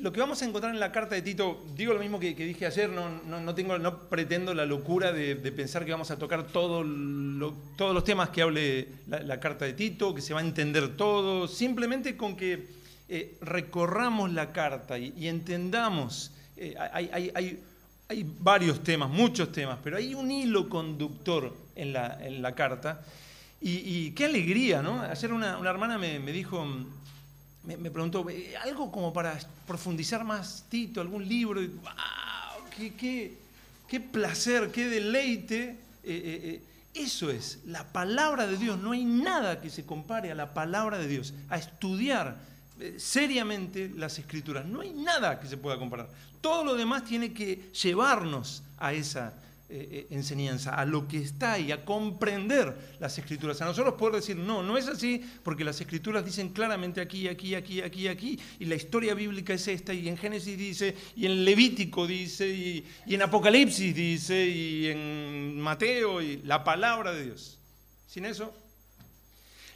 lo que vamos a encontrar en la carta de Tito, digo lo mismo que, dije ayer, no, tengo, no pretendo la locura de, pensar que vamos a tocar todo todos los temas que hable la, carta de Tito, que se va a entender todo, simplemente con que eh, recorramos la carta y, entendamos, eh, hay, varios temas, muchos temas, pero hay un hilo conductor en la, carta. Y, qué alegría, ¿no? Ayer una, hermana me dijo, me, preguntó, eh, algo como para profundizar más, Tito, algún libro. ¡Wow! Qué, placer, qué deleite! Eh, eh, eso es, la palabra de Dios. No hay nada que se compare a la palabra de Dios, a estudiar seriamente las escrituras. No hay nada que se pueda comparar. Todo lo demás tiene que llevarnos a esa eh, eh, enseñanza, a lo que está ahí, a comprender las escrituras. A nosotros poder decir, no, no es así, porque las escrituras dicen claramente aquí, aquí, aquí, aquí, aquí, y la historia bíblica es esta, y en Génesis dice, y en Levítico dice, y, y en Apocalipsis dice, y en Mateo, y la palabra de Dios. Sin eso,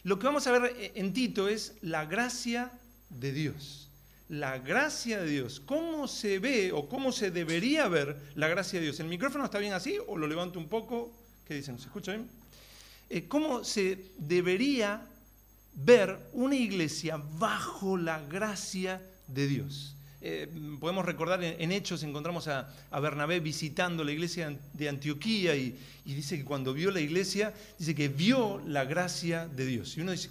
lo que vamos a ver eh, en Tito es la gracia de Dios la gracia de Dios. ¿Cómo se ve o cómo se debería ver la gracia de Dios? ¿El micrófono está bien así o lo levanto un poco? ¿Qué dicen? ¿Se escucha bien? Eh, ¿Cómo se debería ver una iglesia bajo la gracia de Dios? Eh, podemos recordar en, Hechos, encontramos a, Bernabé visitando la iglesia de Antioquía y, dice que cuando vio la iglesia, dice que vio la gracia de Dios. Y uno dice,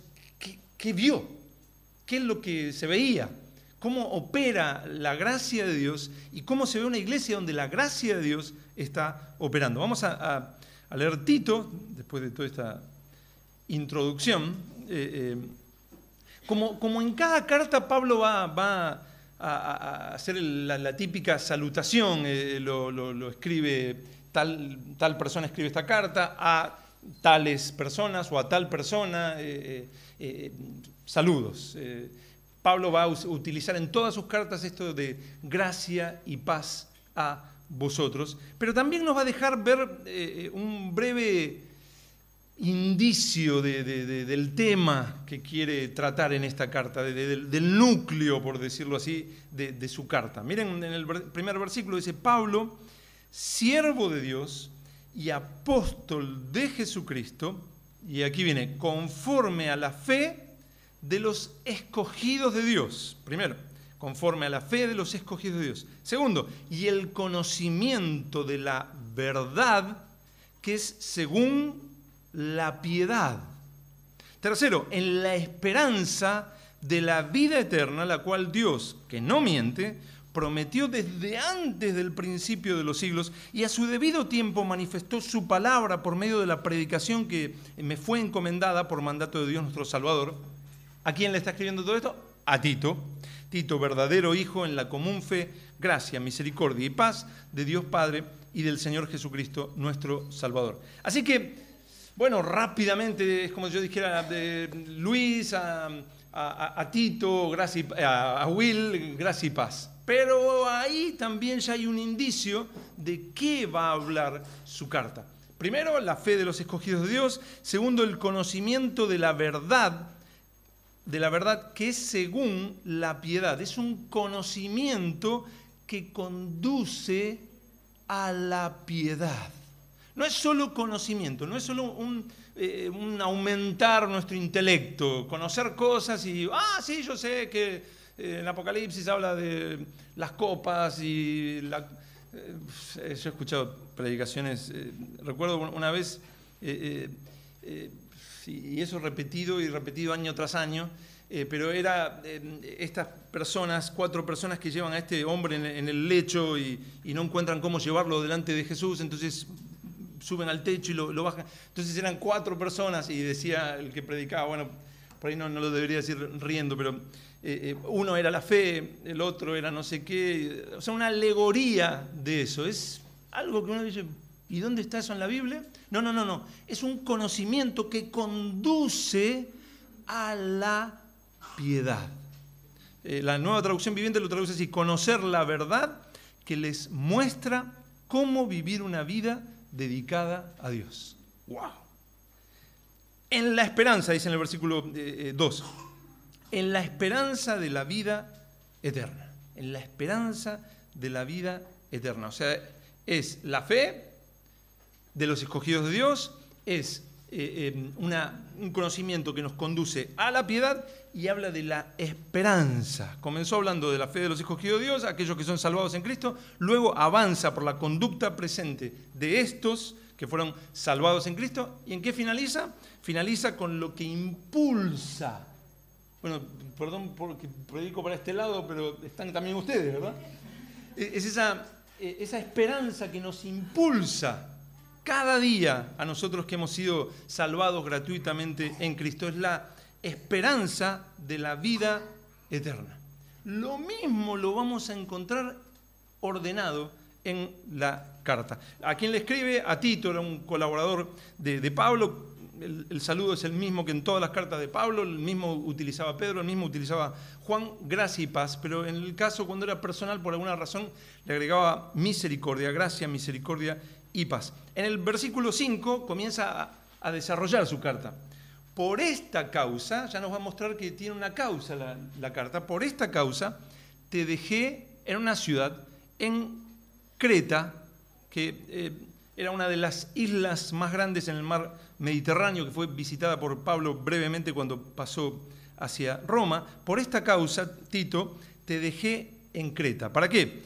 qué vio? ¿Qué es lo que se veía? Cómo opera la gracia de Dios y cómo se ve una iglesia donde la gracia de Dios está operando. Vamos a, leer Tito, después de toda esta introducción. Eh, eh, como, como, en cada carta Pablo va, va a, hacer la, típica salutación, eh, lo, escribe, tal, tal persona escribe esta carta a tales personas o a tal persona, saludos. Pablo va a utilizar en todas sus cartas esto de gracia y paz a vosotros, pero también nos va a dejar ver eh, un breve indicio del tema que quiere tratar en esta carta, del núcleo, por decirlo así, de, su carta. Miren, en el primer versículo dice, Pablo, siervo de Dios y apóstol de Jesucristo, y aquí viene, conforme a la fe de los escogidos de Dios. Primero, conforme a la fe de los escogidos de Dios. Segundo, y el conocimiento de la verdad que es según la piedad. Tercero, en la esperanza de la vida eterna, la cual Dios, que no miente, prometió desde antes del principio de los siglos y a su debido tiempo manifestó su palabra por medio de la predicación que me fue encomendada por mandato de Dios nuestro Salvador ¿A quién le está escribiendo todo esto? A Tito. Tito, verdadero hijo en la común fe, gracia, misericordia y paz de Dios Padre y del Señor Jesucristo, nuestro Salvador. Así que, bueno, rápidamente, es como yo dijera, de Luis a, Tito, gracia, a, a Will, gracia y paz. Pero ahí también ya hay un indicio de qué va a hablar su carta. Primero, la fe de los escogidos de Dios. Segundo, el conocimiento de la verdad de la verdad que es según la piedad. Es un conocimiento que conduce a la piedad. No es solo conocimiento, no es solo un, eh, aumentar nuestro intelecto, conocer cosas y, ah, sí, yo sé que eh, en Apocalipsis habla de las copas y la, eh, yo he escuchado predicaciones, recuerdo una vez y eso repetido y repetido año tras año, eh, pero era eh, estas personas, cuatro personas que llevan a este hombre en, el lecho y, no encuentran cómo llevarlo delante de Jesús, entonces suben al techo y lo, bajan. Entonces eran cuatro personas y decía el que predicaba, bueno, por ahí no, lo debería decir riendo, pero eh, uno era la fe, el otro era no sé qué, o sea, una alegoría de eso. Es algo que uno dice, ¿Y dónde está eso en la Biblia? No, no, no, no. Es un conocimiento que conduce a la piedad. Eh, la nueva traducción viviente lo traduce así, conocer la verdad que les muestra cómo vivir una vida dedicada a Dios. ¡Wow! En la esperanza, dice en el versículo 2, eh, eh, en la esperanza de la vida eterna. en la esperanza de la vida eterna. O sea, es la fe de los escogidos de Dios, es eh, eh, un conocimiento que nos conduce a la piedad y habla de la esperanza. Comenzó hablando de la fe de los escogidos de Dios, aquellos que son salvados en Cristo, luego avanza por la conducta presente de estos que fueron salvados en Cristo. ¿Y en qué finaliza? Finaliza con lo que impulsa. Bueno, perdón porque predico para este lado, pero están también ustedes, ¿verdad? Es esa, eh, esa esperanza que nos impulsa cada día a nosotros que hemos sido salvados gratuitamente en Cristo. Es la esperanza de la vida eterna. Lo mismo lo vamos a encontrar ordenado en la carta. A quien le escribe, a Tito, era un colaborador de, Pablo, el, saludo es el mismo que en todas las cartas de Pablo, el mismo utilizaba Pedro, el mismo utilizaba Juan, gracia y paz, pero en el caso cuando era personal, por alguna razón, le agregaba misericordia, gracia, misericordia paz. En el versículo 5 comienza a, desarrollar su carta. Por esta causa, ya nos va a mostrar que tiene una causa la, carta, por esta causa te dejé en una ciudad, en Creta, que eh, era una de las islas más grandes en el mar Mediterráneo, que fue visitada por Pablo brevemente cuando pasó hacia Roma. Por esta causa, Tito, te dejé en Creta. ¿Para qué?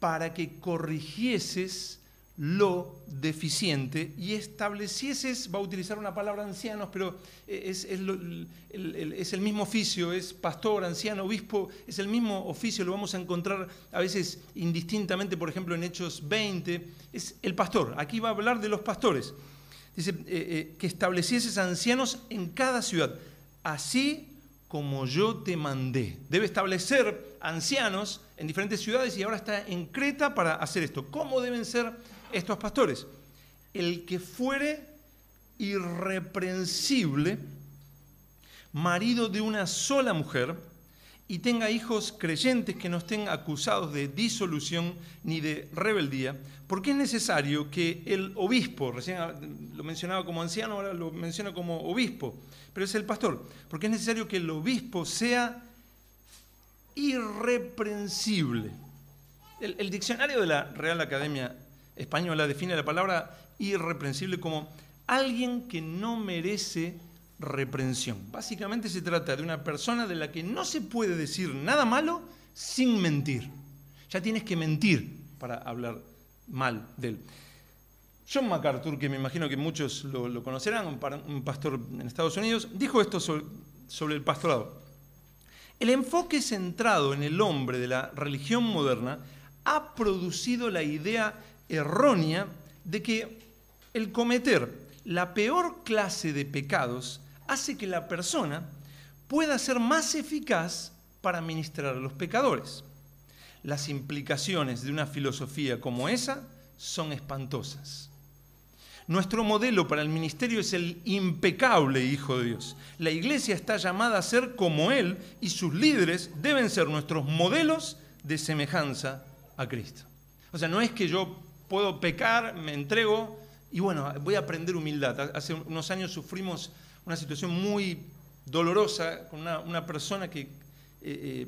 Para que corrigieses lo deficiente y establecieses, va a utilizar una palabra ancianos, pero es, el, mismo oficio, es pastor, anciano, obispo, es el mismo oficio, lo vamos a encontrar a veces indistintamente, por ejemplo, en Hechos 20, es el pastor, aquí va a hablar de los pastores. Dice, eh, eh, que establecieses ancianos en cada ciudad, así como yo te mandé. Debe establecer ancianos en diferentes ciudades y ahora está en Creta para hacer esto. ¿Cómo deben ser estos pastores. El que fuere irreprensible, marido de una sola mujer, y tenga hijos creyentes que no estén acusados de disolución ni de rebeldía, porque es necesario que el obispo, recién lo mencionaba como anciano, ahora lo menciona como obispo, pero es el pastor, porque es necesario que el obispo sea irreprensible. El, el diccionario de la Real Academia española define la palabra irreprensible como alguien que no merece reprensión. Básicamente se trata de una persona de la que no se puede decir nada malo sin mentir. Ya tienes que mentir para hablar mal de él. John MacArthur, que me imagino que muchos lo, conocerán, un, pastor en Estados Unidos, dijo esto sobre el pastorado. El enfoque centrado en el hombre de la religión moderna ha producido la idea errónea de que el cometer la peor clase de pecados hace que la persona pueda ser más eficaz para ministrar a los pecadores. Las implicaciones de una filosofía como esa son espantosas. Nuestro modelo para el ministerio es el impecable Hijo de Dios. La iglesia está llamada a ser como Él y sus líderes deben ser nuestros modelos de semejanza a Cristo. O sea, no es que yo puedo pecar, me entrego y bueno, voy a aprender humildad. Hace unos años sufrimos una situación muy dolorosa con una, persona que eh, eh,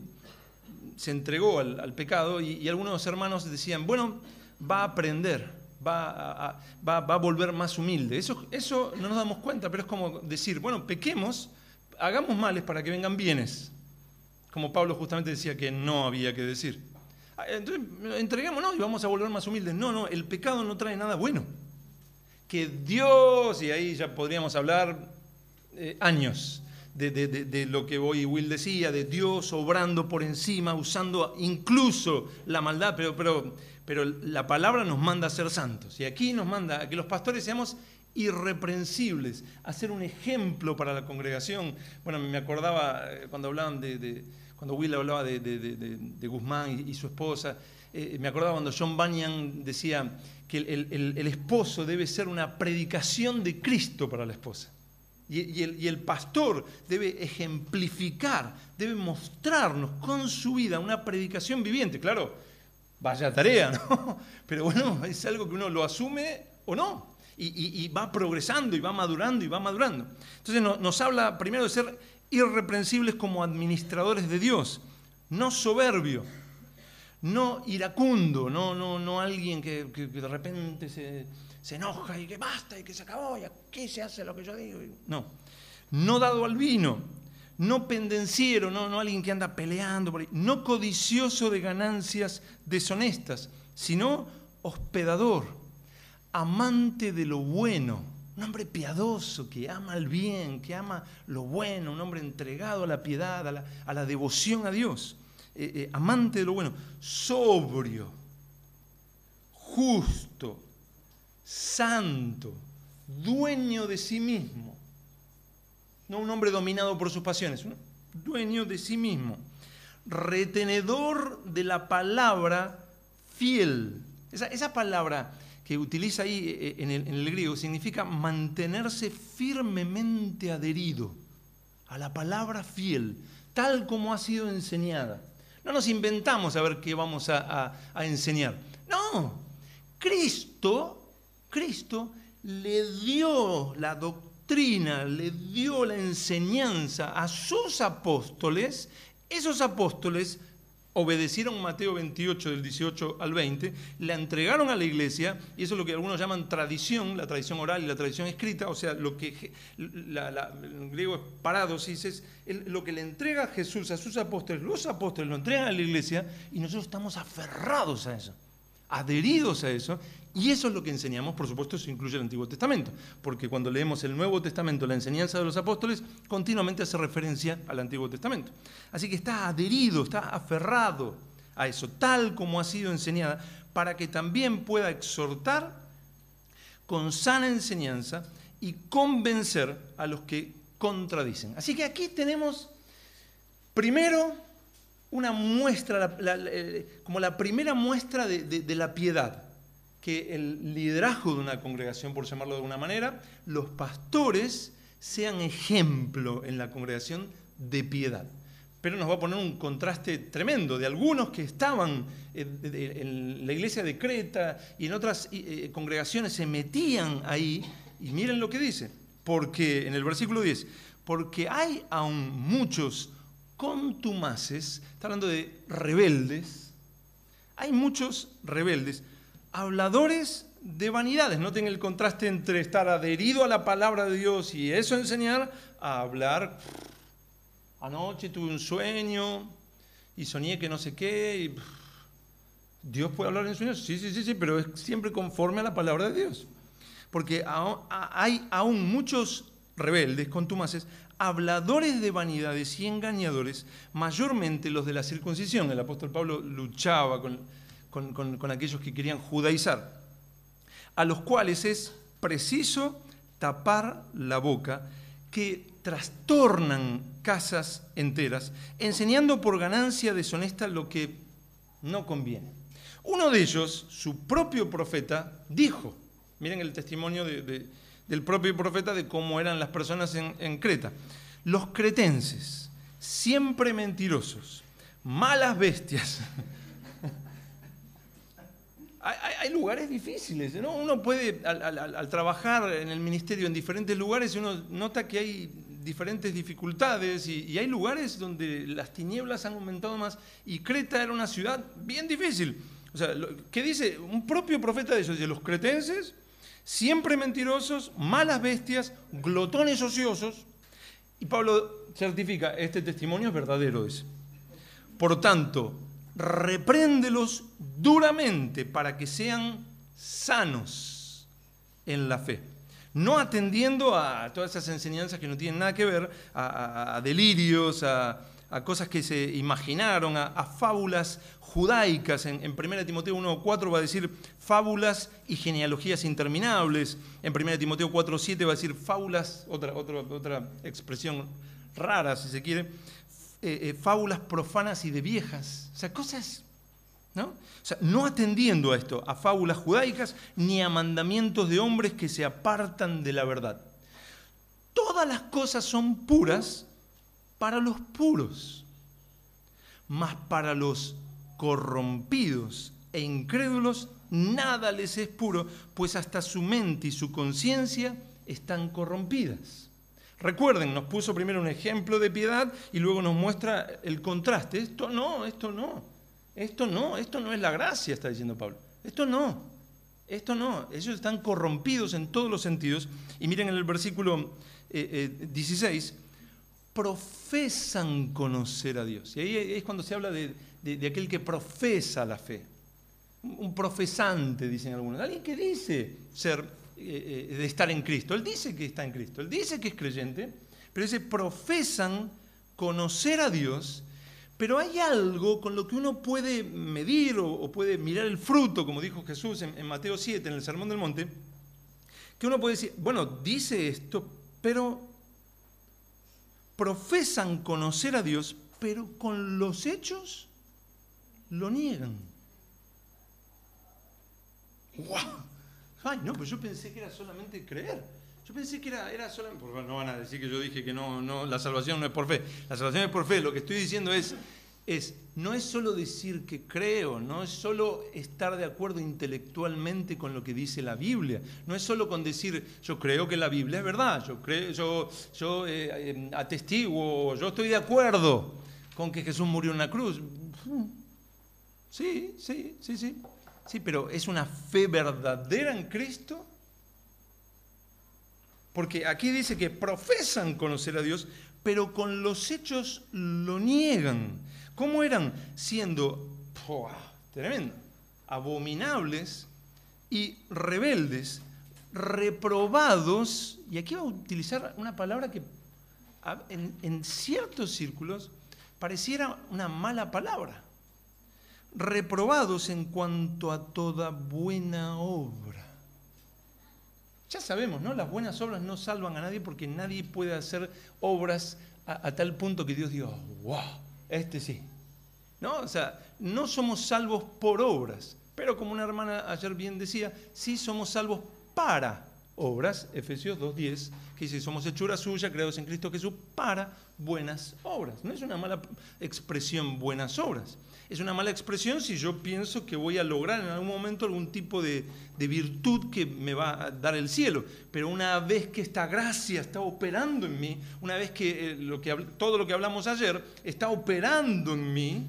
se entregó al, pecado y, algunos hermanos decían, bueno, va a aprender, va a, volver más humilde. Eso no nos damos cuenta, pero es como decir, bueno, pequemos, hagamos males para que vengan bienes. Como Pablo justamente decía que no había que decir. Ah, entonces, entreguémonos y vamos a volver más humildes. No, no, el pecado no trae nada bueno. Que Dios, y ahí ya podríamos hablar eh, años de, lo que hoy Will decía, de Dios obrando por encima, usando incluso la maldad, pero, pero, pero la palabra nos manda a ser santos. Y aquí nos manda a que los pastores seamos irreprensibles, a ser un ejemplo para la congregación. Bueno, me acordaba eh, cuando hablaban de cuando Will hablaba de, Guzmán y, su esposa, eh, me acordaba cuando John Bunyan decía que el, esposo debe ser una predicación de Cristo para la esposa. Y, el, pastor debe ejemplificar, debe mostrarnos con su vida una predicación viviente. Claro, vaya tarea, ¿no? Pero bueno, es algo que uno lo asume o no. Y, va progresando y va madurando y va madurando. Entonces nos habla primero de ser irreprensibles como administradores de Dios, no soberbio. no iracundo, no, no, no alguien que, de repente se, enoja y que basta y que se acabó y aquí se hace lo que yo digo. No, no dado al vino, no pendenciero, no, no alguien que anda peleando no codicioso de ganancias deshonestas, sino hospedador, amante de lo bueno, un hombre piadoso que ama el bien, que ama lo bueno, un hombre entregado a la piedad, a la devoción a Dios. Eh, eh, amante de lo bueno, sobrio, justo, santo, dueño de sí mismo. No un hombre dominado por sus pasiones, dueño de sí mismo. Retenedor de la palabra fiel. Esa, palabra que utiliza ahí eh, en el, en el griego significa mantenerse firmemente adherido a la palabra fiel, tal como ha sido enseñada. No nos inventamos a ver qué vamos a, enseñar. No, Cristo, Cristo le dio la doctrina, le dio la enseñanza a sus apóstoles. Esos apóstoles obedecieron Mateo 28 del 18 al 20, la entregaron a la iglesia, y eso es lo que algunos llaman tradición, la tradición oral y la tradición escrita, o sea, lo que en griego es paradosis, es lo que le entrega Jesús a sus apóstoles, los apóstoles lo entregan a la iglesia y nosotros estamos aferrados a eso adheridos a eso, y eso es lo que enseñamos, por supuesto, eso incluye el Antiguo Testamento, porque cuando leemos el Nuevo Testamento, la enseñanza de los apóstoles, continuamente hace referencia al Antiguo Testamento. Así que está adherido, está aferrado a eso, tal como ha sido enseñada, para que también pueda exhortar con sana enseñanza y convencer a los que contradicen. Así que aquí tenemos, primero, una muestra, como la primera muestra de, la piedad, que el liderazgo de una congregación, por llamarlo de alguna manera, los pastores sean ejemplo en la congregación de piedad. Pero nos va a poner un contraste tremendo de algunos que estaban en la iglesia de Creta y en otras eh, congregaciones se metían ahí, y miren lo que dice, porque en el versículo 10, porque hay aún muchos contumaces, está hablando de rebeldes, hay muchos rebeldes, habladores de vanidades. Noten el contraste entre estar adherido a la palabra de Dios y eso enseñar a hablar. Anoche tuve un sueño y soñé que no sé qué. Dios puede hablar en sueños, sí, sí, sí, sí, pero es siempre conforme a la palabra de Dios. Porque hay aún muchos rebeldes, contumaces, habladores de vanidades y engañadores, mayormente los de la circuncisión. El apóstol Pablo luchaba con, aquellos que querían judaizar, a los cuales es preciso tapar la boca, que trastornan casas enteras, enseñando por ganancia deshonesta lo que no conviene. Uno de ellos, su propio profeta, dijo, miren el testimonio de del propio profeta de cómo eran las personas en, Creta. Los cretenses, siempre mentirosos, malas bestias. Hay, lugares difíciles, ¿no? Uno puede, al, trabajar en el ministerio en diferentes lugares, uno nota que hay diferentes dificultades y, hay lugares donde las tinieblas han aumentado más y Creta era una ciudad bien difícil. O sea, ¿qué dice? Un propio profeta de ellos, de los cretenses, siempre mentirosos, malas bestias, glotones ociosos. Y Pablo certifica, este testimonio es verdadero ese. Por tanto, repréndelos duramente para que sean sanos en la fe. No atendiendo a todas esas enseñanzas que no tienen nada que ver, a, delirios, a, cosas que se imaginaron, a, fábulas judaicas. En, 1 Timoteo 1.4 va a decir fábulas y genealogías interminables. En 1 Timoteo 4.7 va a decir fábulas, otra, otra, otra expresión rara si se quiere, eh, eh, fábulas profanas y de viejas. O sea, cosas, ¿no? O sea, no atendiendo a esto, a fábulas judaicas ni a mandamientos de hombres que se apartan de la verdad. Todas las cosas son puras para los puros, mas para los corrompidos e incrédulos, nada les es puro, pues hasta su mente y su conciencia están corrompidas. Recuerden, nos puso primero un ejemplo de piedad y luego nos muestra el contraste. Esto no, esto no. Esto no, esto no es la gracia, está diciendo Pablo. Esto no, esto no. Ellos están corrompidos en todos los sentidos. Y miren en el versículo 16, eh, profesan conocer a Dios. Y ahí es cuando se habla de, aquel que profesa la fe. Un profesante, dicen algunos. Alguien que dice ser, eh, eh, de estar en Cristo. Él dice que está en Cristo. Él dice que es creyente. Pero dice, profesan conocer a Dios. Pero hay algo con lo que uno puede medir o, puede mirar el fruto, como dijo Jesús en, en Mateo 7, en el Sermón del Monte, que uno puede decir, bueno, dice esto, pero profesan conocer a Dios, pero con los hechos lo niegan. ¡Wow! Ay, no, pues yo pensé que era solamente creer. Yo pensé que era, era solamente. no van a decir que yo dije que no, no, la salvación no es por fe. La salvación es por fe. Lo que estoy diciendo es es, no es solo decir que creo, no es solo estar de acuerdo intelectualmente con lo que dice la Biblia, no es solo con decir yo creo que la Biblia es verdad, yo, creo, yo, yo eh, eh, atestiguo, yo estoy de acuerdo con que Jesús murió en la cruz. Sí, sí, sí, sí. Sí, pero ¿es una fe verdadera en Cristo? Porque aquí dice que profesan conocer a Dios, pero con los hechos lo niegan. ¿Cómo eran? Siendo tremendo, abominables y rebeldes, reprobados, y aquí va a utilizar una palabra que en, ciertos círculos pareciera una mala palabra, reprobados en cuanto a toda buena obra. Ya sabemos, ¿no? Las buenas obras no salvan a nadie porque nadie puede hacer obras a, tal punto que Dios diga, wow, este sí. ¿No? O sea, no somos salvos por obras, pero como una hermana ayer bien decía, sí somos salvos para obras, Efesios 2.10, que dice, somos hechura suya, creados en Cristo Jesús, para buenas obras. No es una mala expresión buenas obras. Es una mala expresión si yo pienso que voy a lograr en algún momento algún tipo de, virtud que me va a dar el cielo. Pero una vez que esta gracia está operando en mí, una vez que, eh, lo que todo lo que hablamos ayer está operando en mí,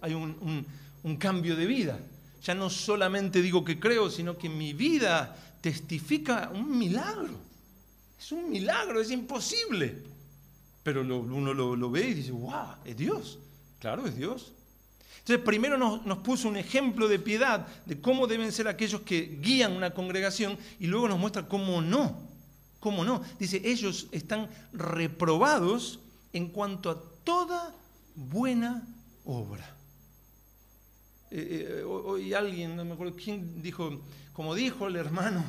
hay un, un cambio de vida. Ya no solamente digo que creo, sino que mi vida testifica un milagro. Es un milagro, es imposible. Pero uno lo, ve y dice, wow, es Dios. Claro, es Dios. Entonces, primero nos, puso un ejemplo de piedad, de cómo deben ser aquellos que guían una congregación, y luego nos muestra cómo no. ¿Cómo no? Dice, ellos están reprobados en cuanto a toda buena obra. Eh, eh, hoy alguien, no me acuerdo quién, dijo, como dijo el hermano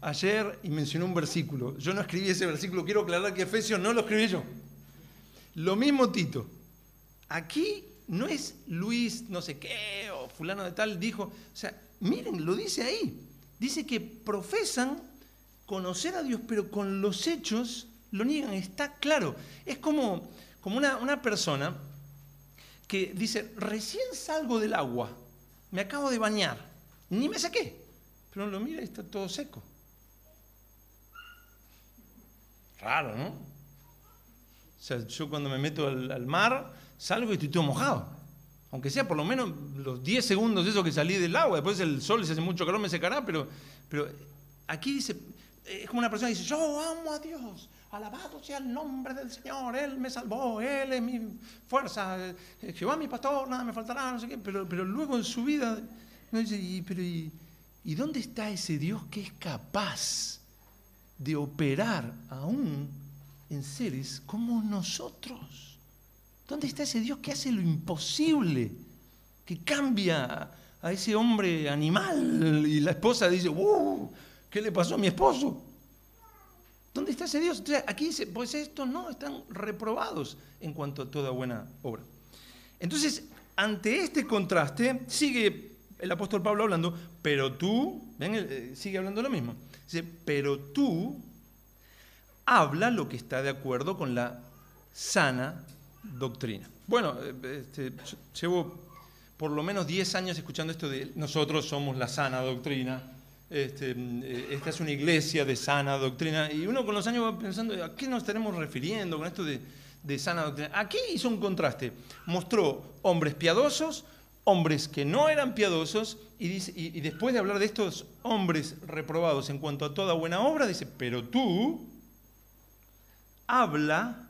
ayer y mencionó un versículo. Yo no escribí ese versículo, quiero aclarar que Efesios no lo escribí yo. Lo mismo Tito. Aquí no es Luis no sé qué o fulano de tal dijo, o sea, miren, lo dice ahí. Dice que profesan conocer a Dios, pero con los hechos lo niegan, está claro. Es como, como una, una persona que dice, recién salgo del agua, me acabo de bañar, ni me saqué, pero lo mira y está todo seco. Raro, ¿no? O sea, yo cuando me meto al, mar, salgo y estoy todo mojado. Aunque sea por lo menos los 10 segundos eso que salí del agua, después el sol se hace mucho calor, me secará, pero, pero aquí dice, es como una persona que dice, yo amo a Dios, Alabado sea el nombre del Señor, Él me salvó, Él es mi fuerza, eh, Jehová mi pastor, nada me faltará, no sé qué. Pero, pero luego en su vida, dice, ¿y, pero, ¿y dónde está ese Dios que es capaz de operar aún en seres como nosotros? ¿Dónde está ese Dios que hace lo imposible? Que cambia a ese hombre animal y la esposa dice, ¡Uh! ¿Qué le pasó a mi esposo? ¿Dónde está ese Dios? aquí dice, pues estos no, están reprobados en cuanto a toda buena obra. Entonces, ante este contraste, sigue el apóstol Pablo hablando, pero tú, ven, eh, sigue hablando lo mismo. Dice, pero tú habla lo que está de acuerdo con la sana doctrina. Bueno, eh, este, llevo por lo menos 10 años escuchando esto de nosotros somos la sana doctrina este, eh, esta es una iglesia de sana doctrina, y uno con los años va pensando, ¿a qué nos estaremos refiriendo con esto de, sana doctrina? Aquí hizo un contraste, mostró hombres piadosos, hombres que no eran piadosos y, dice, y, después de hablar de estos hombres reprobados en cuanto a toda buena obra, dice, pero tú habla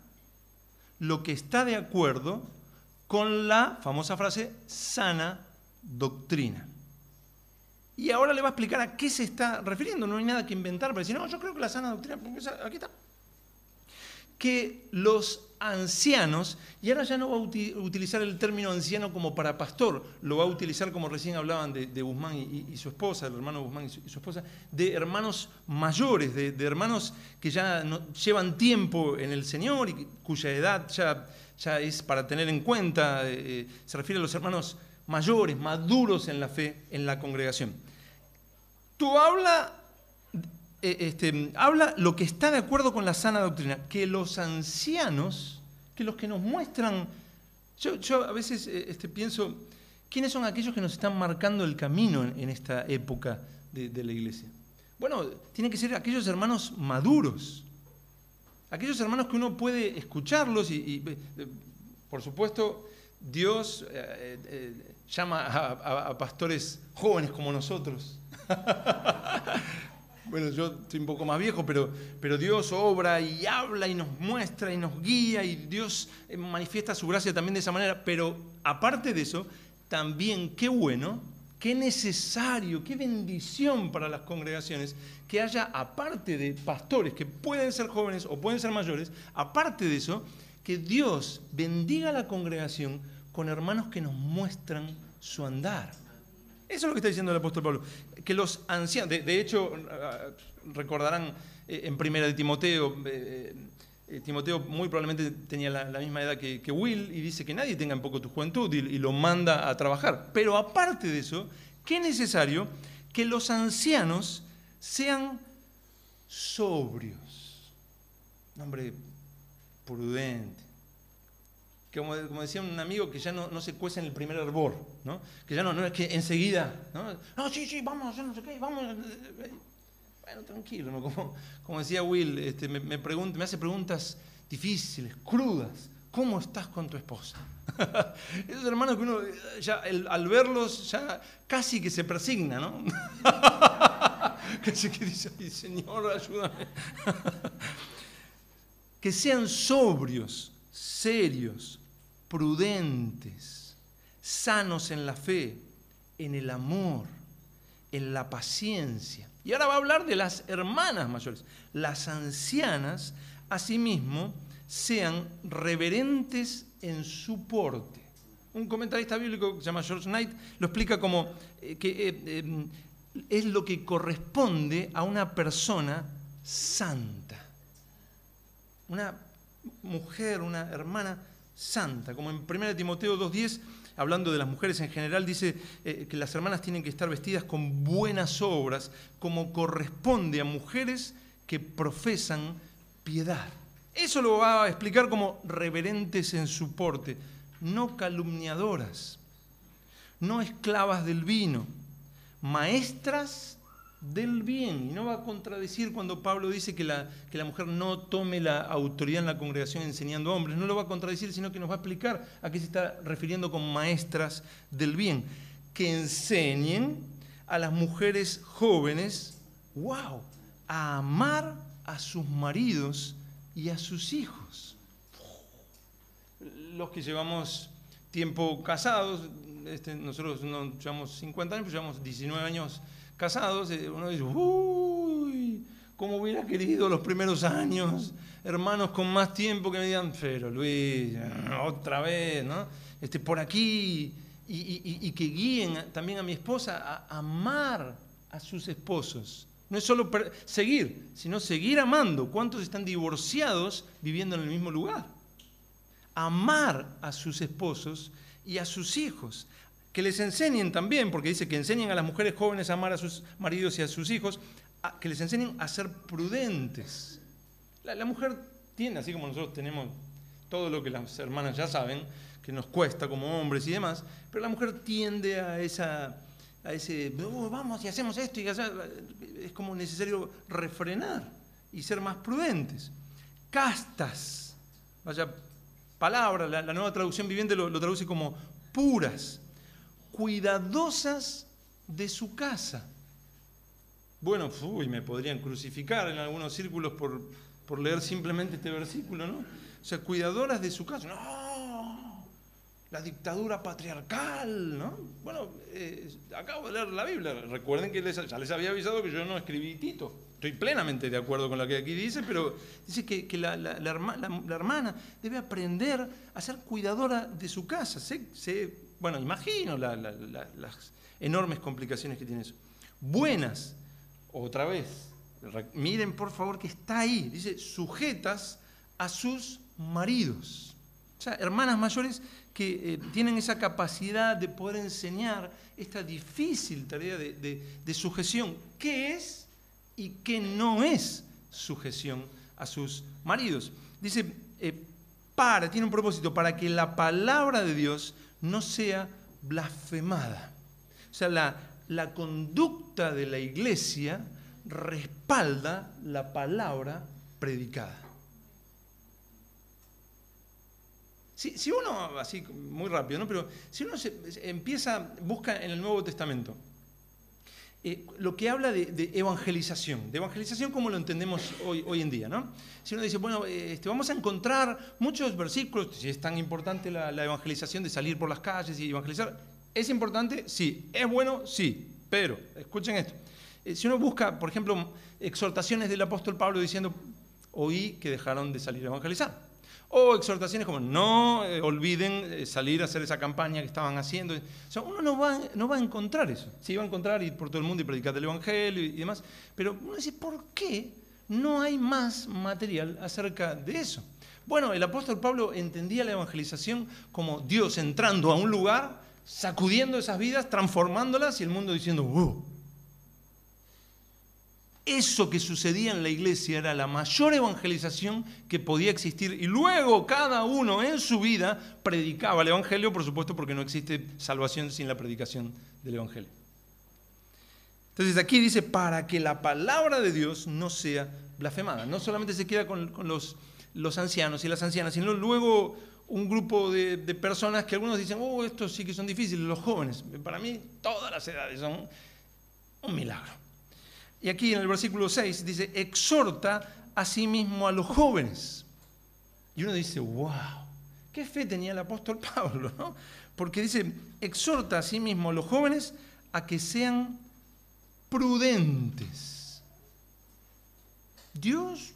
lo que está de acuerdo con la famosa frase sana doctrina. Y ahora le va a explicar a qué se está refiriendo. No hay nada que inventar para decir, no, yo creo que la sana doctrina, aquí está. Que los ancianos, y ahora ya no va a utilizar el término anciano como para pastor, lo va a utilizar como recién hablaban de, Guzmán y, su esposa, el hermano Guzmán y su, esposa, de hermanos mayores, de, hermanos que ya llevan tiempo en el Señor y cuya edad ya, es para tener en cuenta, eh, eh, se refiere a los hermanos mayores, maduros en la fe, en la congregación. Tú habla eh, este, habla lo que está de acuerdo con la sana doctrina, que los ancianos, que los que nos muestran, yo, a veces eh, este, pienso, ¿quiénes son aquellos que nos están marcando el camino en, esta época de, la iglesia? Bueno, tienen que ser aquellos hermanos maduros, aquellos hermanos que uno puede escucharlos y, eh, por supuesto, Dios llama a pastores jóvenes como nosotros. Bueno, yo estoy un poco más viejo, pero, pero Dios obra y habla y nos muestra y nos guía y Dios eh, manifiesta su gracia también de esa manera. Pero aparte de eso, también qué bueno, qué necesario, qué bendición para las congregaciones que haya, aparte de pastores que pueden ser jóvenes o pueden ser mayores, aparte de eso, que Dios bendiga a la congregación con hermanos que nos muestran su andar. Eso es lo que está diciendo el apóstol Pablo. Que los ancianos, de, hecho, ah, recordarán eh, en primera de Timoteo, eh, eh, Timoteo muy probablemente tenía la, misma edad que, Will y dice que nadie tenga en poco tu juventud y, lo manda a trabajar. Pero aparte de eso, qué necesario que los ancianos sean sobrios. Un hombre prudente, como, decía un amigo, que ya no, se cuece en el primer hervor, ¿no? que ya no, no es que enseguida, ¿no? no, sí, sí, vamos, yo no sé qué, vamos. Bueno, tranquilo, ¿no? como, como decía Will, este, me, me, me hace preguntas difíciles, crudas. ¿Cómo estás con tu esposa? Esos hermanos que uno, ya, al verlos, ya casi que se persigna, ¿no? Casi que dice, Señor, ayúdame. que sean sobrios, serios, prudentes, sanos en la fe, en el amor, en la paciencia. Y ahora va a hablar de las hermanas mayores. Las ancianas, asimismo, sean reverentes en su porte. Un comentarista bíblico que se llama George Knight lo explica como eh, que eh, eh, es lo que corresponde a una persona santa. Una mujer, una hermana santa. Como en 1 Timoteo 2.10, hablando de las mujeres en general, dice eh, que las hermanas tienen que estar vestidas con buenas obras, como corresponde a mujeres que profesan piedad. Eso lo va a explicar como reverentes en su porte, no calumniadoras, no esclavas del vino, maestras del bien. Y no va a contradecir cuando Pablo dice que la, que la mujer no tome la autoridad en la congregación enseñando a hombres. No lo va a contradecir, sino que nos va a explicar a qué se está refiriendo con maestras del bien. Que enseñen a las mujeres jóvenes, wow, a amar a sus maridos y a sus hijos. Los que llevamos tiempo casados, este, nosotros no llevamos 50 años, pero llevamos 19 años casados, eh, uno dice, uy, cómo hubiera querido los primeros años, hermanos con más tiempo que me digan, pero Luis, otra vez, ¿no? Este, por aquí, y, que guíen también a mi esposa a amar a sus esposos. No es solo seguir, sino seguir amando. ¿Cuántos están divorciados viviendo en el mismo lugar? Amar a sus esposos y a sus hijos que les enseñen también, porque dice que enseñen a las mujeres jóvenes a amar a sus maridos y a sus hijos, que les enseñen a ser prudentes. La, mujer tiene, así como nosotros tenemos todo lo que las hermanas ya saben, que nos cuesta como hombres y demás, pero la mujer tiende a esa a ese oh, vamos y hacemos esto y es como necesario refrenar y ser más prudentes. Castas, vaya palabra, la, nueva traducción viviente lo, lo traduce como puras cuidadosas de su casa. Bueno, uy, me podrían crucificar en algunos círculos por, por leer simplemente este versículo, ¿no? O sea, cuidadoras de su casa. No, la dictadura patriarcal, ¿no? Bueno, eh, acabo de leer la Biblia. Recuerden que ya les había avisado que yo no escribí Tito. Estoy plenamente de acuerdo con lo que aquí dice, pero dice que, la, hermana debe aprender a ser cuidadora de su casa. Bueno, imagino las enormes complicaciones que tiene eso. Buenas, otra vez, miren por favor que está ahí, dice, sujetas a sus maridos. O sea, hermanas mayores que eh, tienen esa capacidad de poder enseñar esta difícil tarea de, sujeción, qué es y qué no es sujeción a sus maridos. Dice, eh, para, tiene un propósito, para que la palabra de Dios no sea blasfemada. O sea, la, la conducta de la iglesia respalda la palabra predicada. Si, uno, así muy rápido, ¿no? pero si uno se, empieza, busca en el Nuevo Testamento, eh, lo que habla de, evangelización, de evangelización como lo entendemos hoy, en día, ¿no? Si uno dice, bueno, este, vamos a encontrar muchos versículos, si es tan importante la, evangelización de salir por las calles y evangelizar, ¿es importante? Sí. ¿Es bueno? Sí. Pero, escuchen esto, eh, si uno busca, por ejemplo, exhortaciones del apóstol Pablo diciendo, oí que dejaron de salir a evangelizar. O exhortaciones como no eh, olviden eh, salir a hacer esa campaña que estaban haciendo. O sea, uno no va, no va a encontrar eso. Sí, va a encontrar ir por todo el mundo y predicar el Evangelio y, demás. Pero uno dice, ¿por qué no hay más material acerca de eso? Bueno, el apóstol Pablo entendía la evangelización como Dios entrando a un lugar, sacudiendo esas vidas, transformándolas y el mundo diciendo, ¡uh! Eso que sucedía en la iglesia era la mayor evangelización que podía existir y luego cada uno en su vida predicaba el Evangelio, por supuesto porque no existe salvación sin la predicación del Evangelio. Entonces aquí dice, para que la palabra de Dios no sea blasfemada. No solamente se queda con, los, los, ancianos y las ancianas, sino luego un grupo de, de, personas que algunos dicen, oh, estos sí que son difíciles, los jóvenes. Para mí todas las edades son un milagro. Y aquí en el versículo 6 dice, exhorta a sí mismo a los jóvenes. Y uno dice, wow, qué fe tenía el apóstol Pablo, ¿no? Porque dice, exhorta a sí mismo a los jóvenes a que sean prudentes. Dios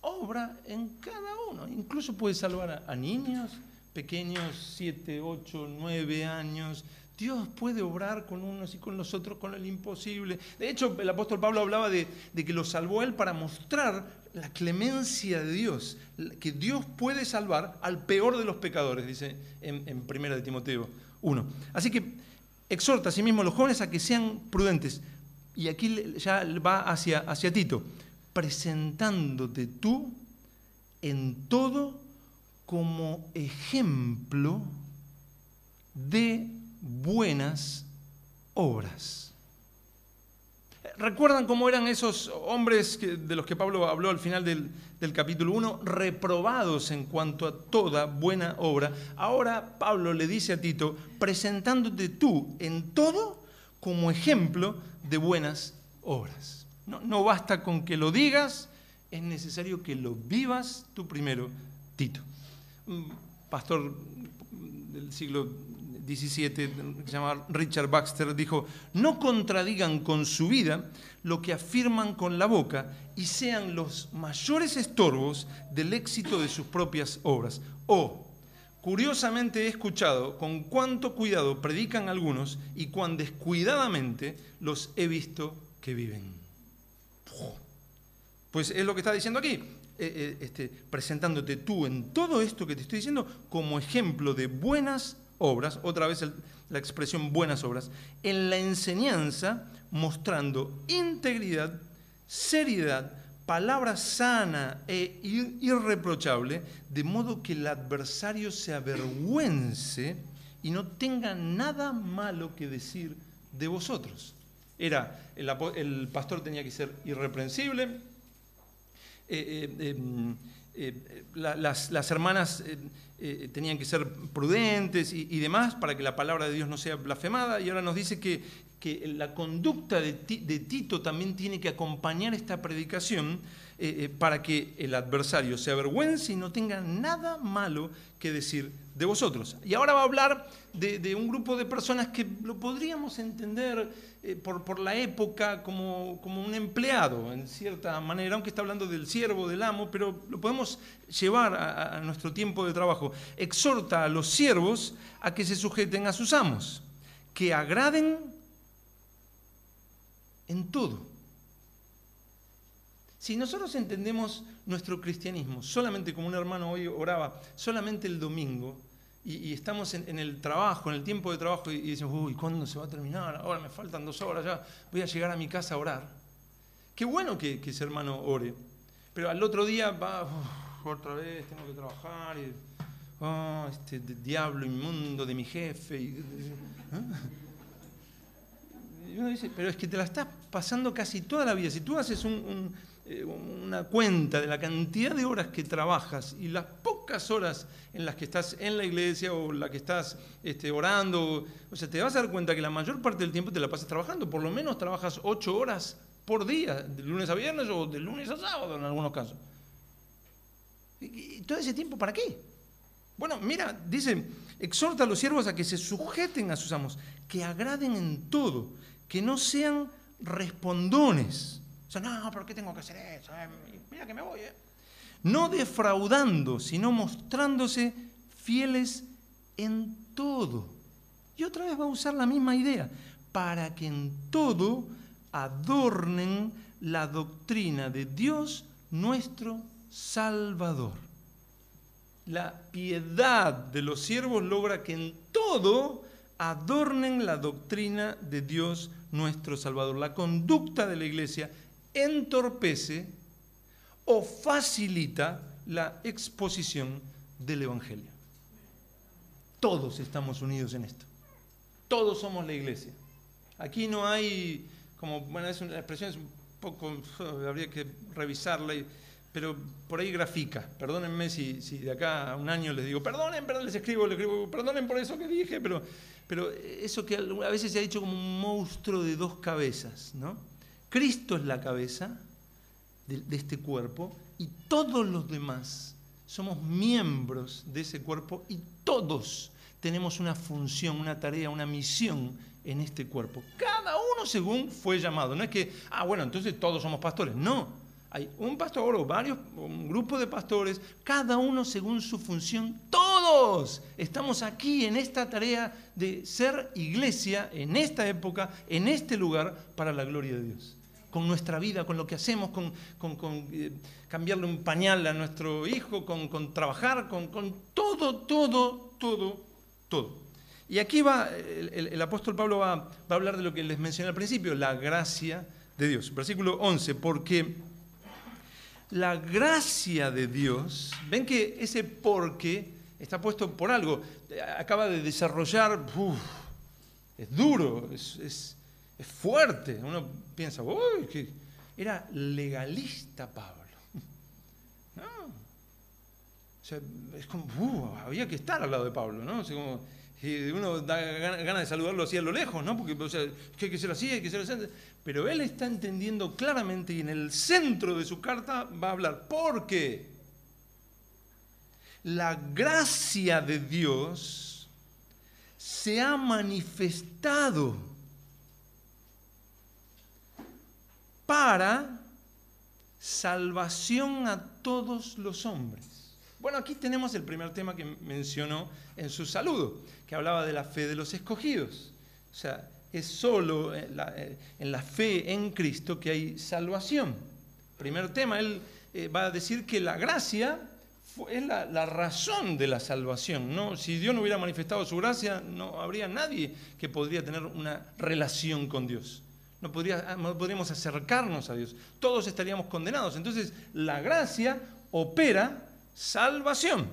obra en cada uno, incluso puede salvar a, niños pequeños, 7, 8, 9 años, Dios puede obrar con unos y con los otros con el imposible. De hecho, el apóstol Pablo hablaba de, que lo salvó él para mostrar la clemencia de Dios, que Dios puede salvar al peor de los pecadores, dice en, en 1 de Timoteo 1. Así que exhorta a sí mismo a los jóvenes a que sean prudentes. Y aquí ya va hacia, hacia Tito, presentándote tú en todo como ejemplo de buenas obras. ¿Recuerdan cómo eran esos hombres de los que Pablo habló al final del, del, capítulo 1? Reprobados en cuanto a toda buena obra. Ahora Pablo le dice a Tito, presentándote tú en todo como ejemplo de buenas obras. No, no basta con que lo digas, es necesario que lo vivas tú primero, Tito. pastor del siglo 17, que se llama Richard Baxter, dijo, no contradigan con su vida lo que afirman con la boca y sean los mayores estorbos del éxito de sus propias obras. O, curiosamente he escuchado con cuánto cuidado predican algunos y cuán descuidadamente los he visto que viven. Pues es lo que está diciendo aquí. Eh, eh, este, presentándote tú en todo esto que te estoy diciendo como ejemplo de buenas obras, otra vez la expresión buenas obras, en la enseñanza mostrando integridad, seriedad, palabra sana e irreprochable, de modo que el adversario se avergüence y no tenga nada malo que decir de vosotros. Era, el, pastor tenía que ser irreprensible, em, las, hermanas tenían que ser prudentes y, demás para que la palabra de Dios no sea blasfemada, y ahora nos dice que la conducta de, Tito también tiene que acompañar esta predicación para que el adversario se avergüence y no tenga nada malo que decir de vosotros. Y ahora va a hablar de, un grupo de personas que lo podríamos entender eh, por, la época como, como, un empleado, en cierta manera, aunque está hablando del siervo, del amo, pero lo podemos llevar a, nuestro tiempo de trabajo. Exhorta a los siervos a que se sujeten a sus amos, que agraden en todo. Si nosotros entendemos nuestro cristianismo solamente como un hermano hoy oraba, solamente el domingo, y, estamos en, el trabajo, en el tiempo de trabajo, y, decimos, uy, ¿cuándo se va a terminar? Ahora me faltan dos horas, ya voy a llegar a mi casa a orar. Qué bueno que, ese hermano ore, pero al otro día va, otra vez tengo que trabajar, y, oh, este diablo inmundo de mi jefe. Y, uno dice, pero es que te la estás pasando casi toda la vida. Si tú haces un eh, una cuenta de la cantidad de horas que trabajas y las pocas horas en las que estás en la iglesia o la que estás este, orando, o sea, te vas a dar cuenta que la mayor parte del tiempo te la pasas trabajando, por lo menos trabajas ocho horas por día, de lunes a viernes o de lunes a sábado en algunos casos. ¿Y todo ese tiempo para qué? Bueno, mira, dice, exhorta a los siervos a que se sujeten a sus amos, que agraden en todo, que no sean respondones no, ¿por qué tengo que hacer eso? Mira que me voy. Eh. No defraudando, sino mostrándose fieles en todo. Y otra vez va a usar la misma idea, para que en todo adornen la doctrina de Dios nuestro Salvador. La piedad de los siervos logra que en todo adornen la doctrina de Dios nuestro Salvador. La conducta de la iglesia entorpece o facilita la exposición del Evangelio. Todos estamos unidos en esto. Todos somos la iglesia. Aquí no hay, como, bueno, es una expresión, es un poco, habría que revisarla, pero por ahí grafica. Perdónenme si, si, de acá a un año les digo, perdonen, perdón, les escribo, les escribo, perdonen por eso que dije, pero, pero eso que a veces se ha dicho como un monstruo de dos cabezas, ¿no? Cristo es la cabeza de, este cuerpo y todos los demás somos miembros de ese cuerpo y todos tenemos una función, una tarea, una misión en este cuerpo. Cada uno según fue llamado. No es que, ah, bueno, entonces todos somos pastores. No. Hay un pastor o varios, un grupo de pastores, cada uno según su función. Todos estamos aquí en esta tarea de ser iglesia en esta época, en este lugar, para la gloria de Dios con nuestra vida, con lo que hacemos, con, eh, cambiarle un pañal a nuestro hijo, con, trabajar, con, todo, todo, todo, todo. Y aquí va, el, apóstol Pablo va, a hablar de lo que les mencioné al principio, la gracia de Dios. Versículo 11, porque la gracia de Dios, ven que ese porque está puesto por algo, acaba de desarrollar, es duro, es fuerte. Uno piensa, uy, que era legalista Pablo. No. O sea, es como, uh, había que estar al lado de Pablo, ¿no? O sea, como, uno da ganas de saludarlo así a lo lejos, ¿no? Porque o sea, que hay que ser así, hay que ser así. Pero él está entendiendo claramente y en el centro de su carta va a hablar. Porque la gracia de Dios se ha manifestado para salvación a todos los hombres. Bueno, aquí tenemos el primer tema que mencionó en su saludo, que hablaba de la fe de los escogidos. O sea, es solo en la, fe en Cristo que hay salvación. Primer tema, él eh, va a decir que la gracia es la, la, razón de la salvación. ¿no? Si Dios no hubiera manifestado su gracia, no habría nadie que podría tener una relación con Dios. No, podría, no podríamos acercarnos a Dios. Todos estaríamos condenados. Entonces, la gracia opera salvación.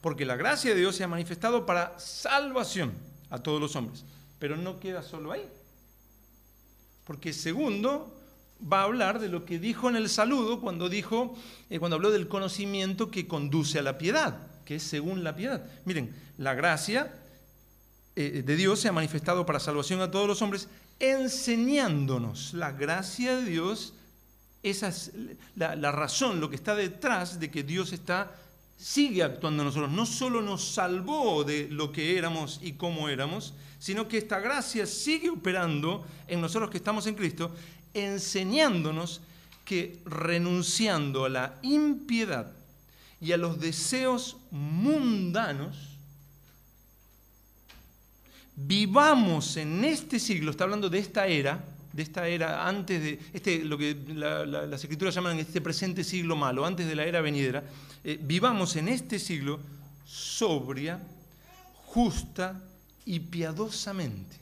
Porque la gracia de Dios se ha manifestado para salvación a todos los hombres. Pero no queda solo ahí. Porque segundo, va a hablar de lo que dijo en el saludo cuando dijo, eh, cuando habló del conocimiento que conduce a la piedad, que es según la piedad. Miren, la gracia eh, de Dios se ha manifestado para salvación a todos los hombres, enseñándonos la gracia de Dios, esa es la, la razón, lo que está detrás de que Dios está sigue actuando en nosotros. No solo nos salvó de lo que éramos y cómo éramos, sino que esta gracia sigue operando en nosotros que estamos en Cristo, enseñándonos que renunciando a la impiedad y a los deseos mundanos, vivamos en este siglo, está hablando de esta era, de esta era antes de este, lo que las escrituras llaman este presente siglo malo, antes de la era venidera, eh, vivamos en este siglo sobria, justa y piadosamente.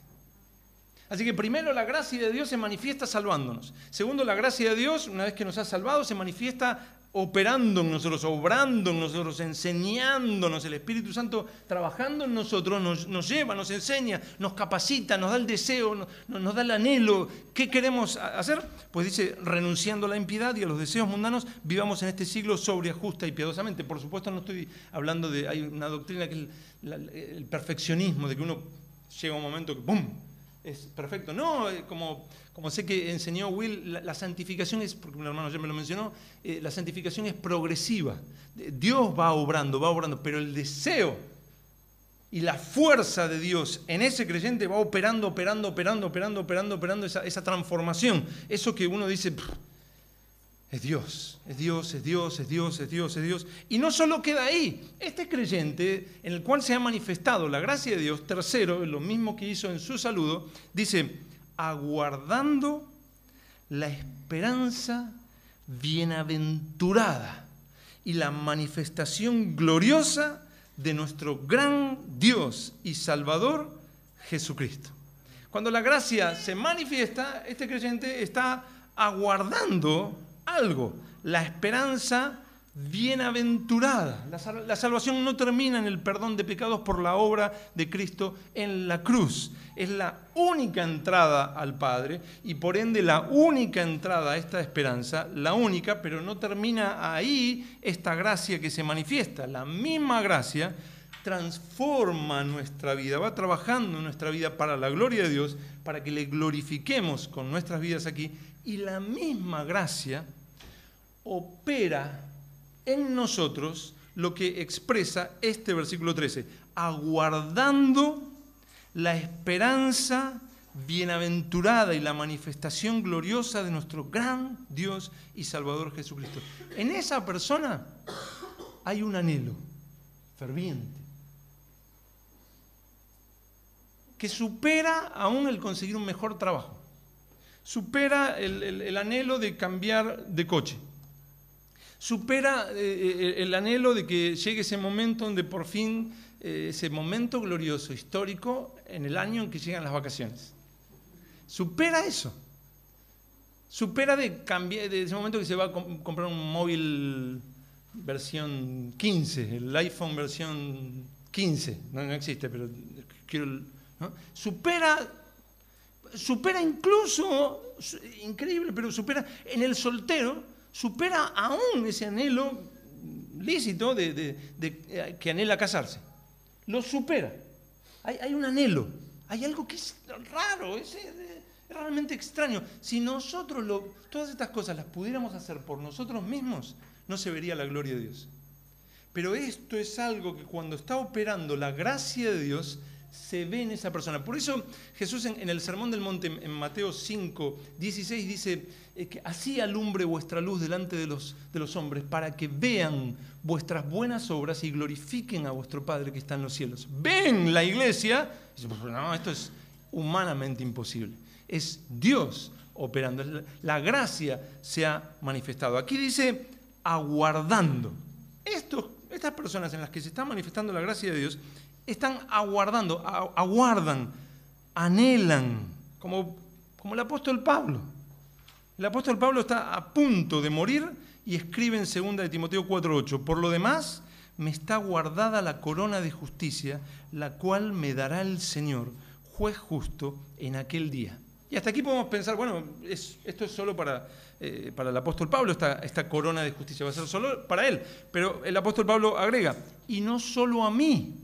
Así que primero la gracia de Dios se manifiesta salvándonos. Segundo, la gracia de Dios, una vez que nos ha salvado, se manifiesta operando en nosotros, obrando en nosotros, enseñándonos, el Espíritu Santo trabajando en nosotros, nos, lleva, nos enseña, nos capacita, nos da el deseo, nos, da el anhelo. ¿Qué queremos hacer? Pues dice, renunciando a la impiedad y a los deseos mundanos, vivamos en este siglo sobria, justa y piadosamente. Por supuesto no estoy hablando de, hay una doctrina que es el, el perfeccionismo, de que uno llega un momento que ¡pum! Es perfecto. No, eh, como, como sé que enseñó Will, la, santificación es, porque un hermano ya me lo mencionó, eh, la santificación es progresiva. Dios va obrando, va obrando, pero el deseo y la fuerza de Dios en ese creyente va operando, operando, operando, operando, operando, operando esa, esa transformación. Eso que uno dice, es Dios, es Dios, es Dios, es Dios, es Dios, es Dios. Y no solo queda ahí. Este creyente en el cual se ha manifestado la gracia de Dios, tercero, lo mismo que hizo en su saludo, dice, aguardando la esperanza bienaventurada y la manifestación gloriosa de nuestro gran Dios y Salvador Jesucristo. Cuando la gracia se manifiesta, este creyente está aguardando algo, la esperanza bienaventurada. La, salvación no termina en el perdón de pecados por la obra de Cristo en la cruz. Es la única entrada al Padre y por ende la única entrada a esta esperanza, la única, pero no termina ahí esta gracia que se manifiesta. La misma gracia transforma nuestra vida, va trabajando nuestra vida para la gloria de Dios, para que le glorifiquemos con nuestras vidas aquí y la misma gracia opera en nosotros lo que expresa este versículo 13, aguardando la esperanza bienaventurada y la manifestación gloriosa de nuestro gran Dios y Salvador Jesucristo. En esa persona hay un anhelo ferviente que supera aún el conseguir un mejor trabajo, supera el, anhelo de cambiar de coche, supera eh, eh, el anhelo de que llegue ese momento donde por fin, eh, ese momento glorioso, histórico, en el año en que llegan las vacaciones. Supera eso. Supera de, cambiar, de ese momento que se va a comprar un móvil versión 15, el iPhone versión 15, no, existe, pero quiero... Supera, supera incluso, increíble, pero supera en el soltero, supera aún ese anhelo lícito de, eh, que anhela casarse. Lo supera. Hay, un anhelo, hay algo que es raro, es, realmente extraño. Si nosotros lo, todas estas cosas las pudiéramos hacer por nosotros mismos, no se vería la gloria de Dios. Pero esto es algo que cuando está operando la gracia de Dios, se ve en esa persona. Por eso Jesús en, el Sermón del Monte, en Mateo 5, 16, dice eh, que así alumbre vuestra luz delante de los, de los hombres, para que vean vuestras buenas obras y glorifiquen a vuestro Padre que está en los cielos. Ven la iglesia, y dicen, no, esto es humanamente imposible. Es Dios operando, la gracia se ha manifestado. Aquí dice aguardando. estas personas en las que se está manifestando la gracia de Dios están aguardando, aguardan, anhelan, como, como el apóstol Pablo. El apóstol Pablo está a punto de morir y escribe en 2 de Timoteo 4:8, por lo demás me está guardada la corona de justicia, la cual me dará el Señor, juez justo, en aquel día. Y hasta aquí podemos pensar, bueno, esto es solo para, eh, para el apóstol Pablo, esta, esta corona de justicia va a ser solo para él. Pero el apóstol Pablo agrega, y no solo a mí,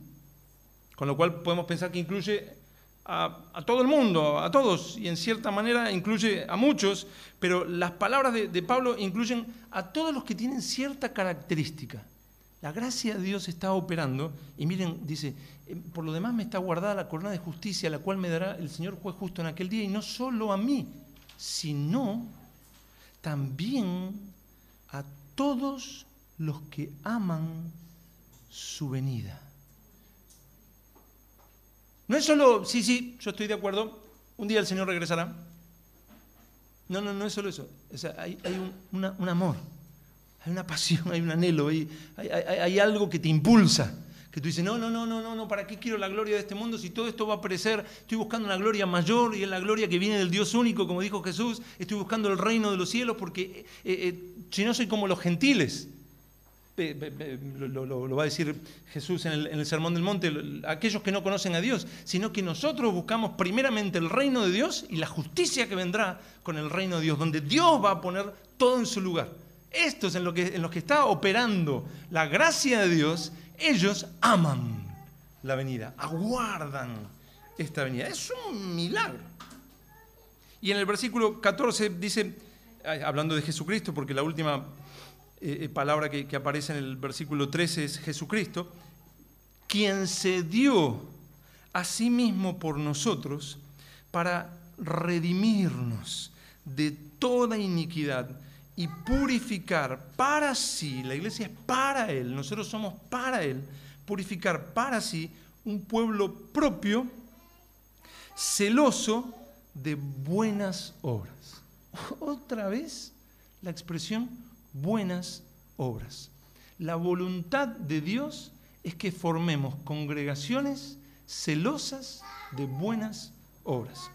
con lo cual podemos pensar que incluye a, todo el mundo, a todos, y en cierta manera incluye a muchos, pero las palabras de, de Pablo incluyen a todos los que tienen cierta característica. La gracia de Dios está operando y miren, dice, eh, por lo demás me está guardada la corona de justicia, la cual me dará el Señor juez justo en aquel día, y no solo a mí, sino también a todos los que aman su venida. No es solo, sí, sí, yo estoy de acuerdo, un día el Señor regresará. No, no, no es solo eso. hay, un, amor, hay una pasión, hay un anhelo, hay, hay, algo que te impulsa. Que tú dices, no, no, no, no, no, no, ¿para qué quiero la gloria de este mundo si todo esto va a aparecer? Estoy buscando una gloria mayor y es la gloria que viene del Dios único, como dijo Jesús. Estoy buscando el reino de los cielos porque eh, eh, si no soy como los gentiles lo, va a decir Jesús en el, Sermón del Monte, aquellos que no conocen a Dios, sino que nosotros buscamos primeramente el reino de Dios y la justicia que vendrá con el reino de Dios, donde Dios va a poner todo en su lugar. Esto es en lo que, que está operando la gracia de Dios. Ellos aman la venida, aguardan esta venida. Es un milagro. Y en el versículo 14 dice, hablando de Jesucristo, porque la última eh, eh, palabra que, que aparece en el versículo 13 es Jesucristo, quien se dio a sí mismo por nosotros para redimirnos de toda iniquidad y purificar para sí, la iglesia es para Él, nosotros somos para Él, purificar para sí un pueblo propio, celoso de buenas obras. Otra vez la expresión buenas obras. La voluntad de Dios es que formemos congregaciones celosas de buenas obras.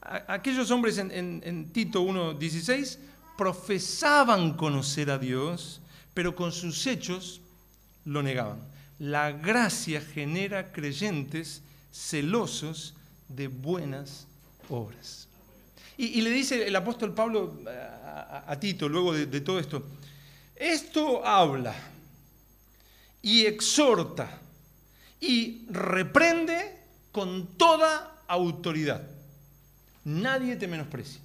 Aquellos hombres en, en Tito 1.16 profesaban conocer a Dios, pero con sus hechos lo negaban. La gracia genera creyentes celosos de buenas obras. Y, le dice el apóstol Pablo a, Tito, luego de, de todo esto, esto habla y exhorta y reprende con toda autoridad. Nadie te menosprecia.